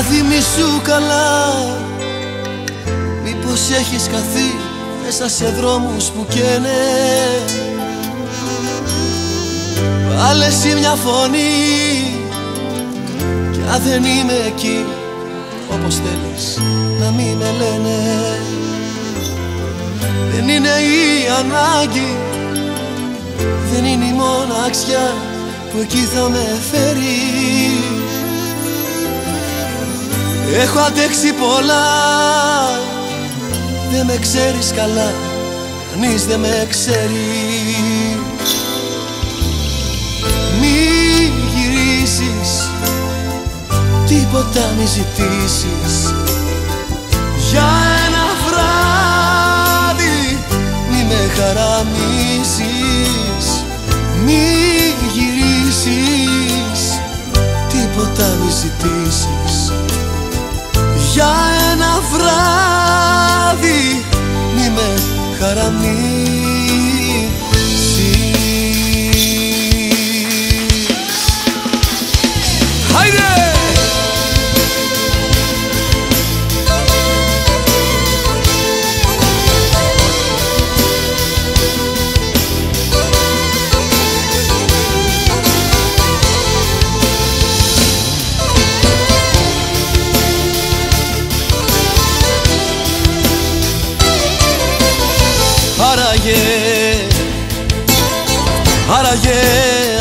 Να θυμίσου καλά. Μήπως έχεις καθεί μέσα σε δρόμους που καίνε. Βάλε εσύ μια φωνή Κι αν δεν είμαι εκεί όπως θέλεις να μην με λένε. Δεν είναι η ανάγκη Δεν είναι η μοναξιά που εκεί θα με φέρει Έχω αντέξει πολλά. Δεν με ξέρεις καλά. Κανείς δεν με ξέρεις. Μη γυρίσεις. Τίποτα μη ζητήσεις. Για ένα βράδυ Μη με χαραμίσεις Μη γυρίσεις. Τίποτα μη ζητήσεις Άραγε, άραγε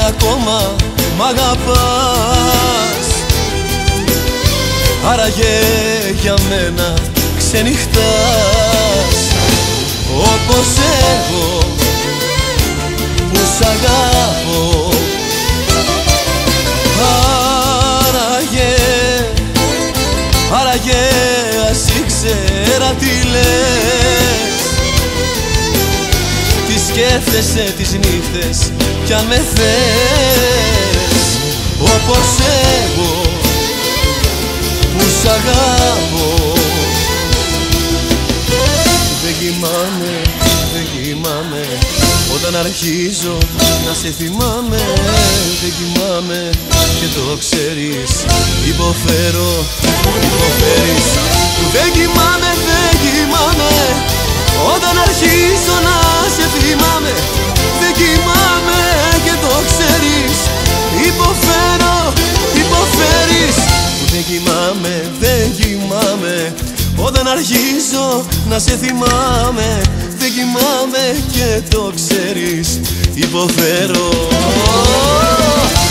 ακόμα μ' αγαπάς. Άραγε για μένα ξενυχτάς. Όπως εγώ που σ' αγάπω Άραγε, άραγε ας ήξερα τι λες σκέφτεσαι τις νύχτες κι αν με θες. Όπως εγώ που σ' αγάπω Δεν κοιμάμαι, δεν κοιμάμαι. Όταν αρχίζω να σε θυμάμαι Δεν κοιμάμαι. Και το ξέρεις Υποφέρω, υποφέρεις κοιμάμαι, δεν κοιμάμαι. Όταν αρχίζω να σε θυμάμαι Δεν κοιμάμαι και το ξέρεις. Υποφέρω. Δεν κοιμάμαι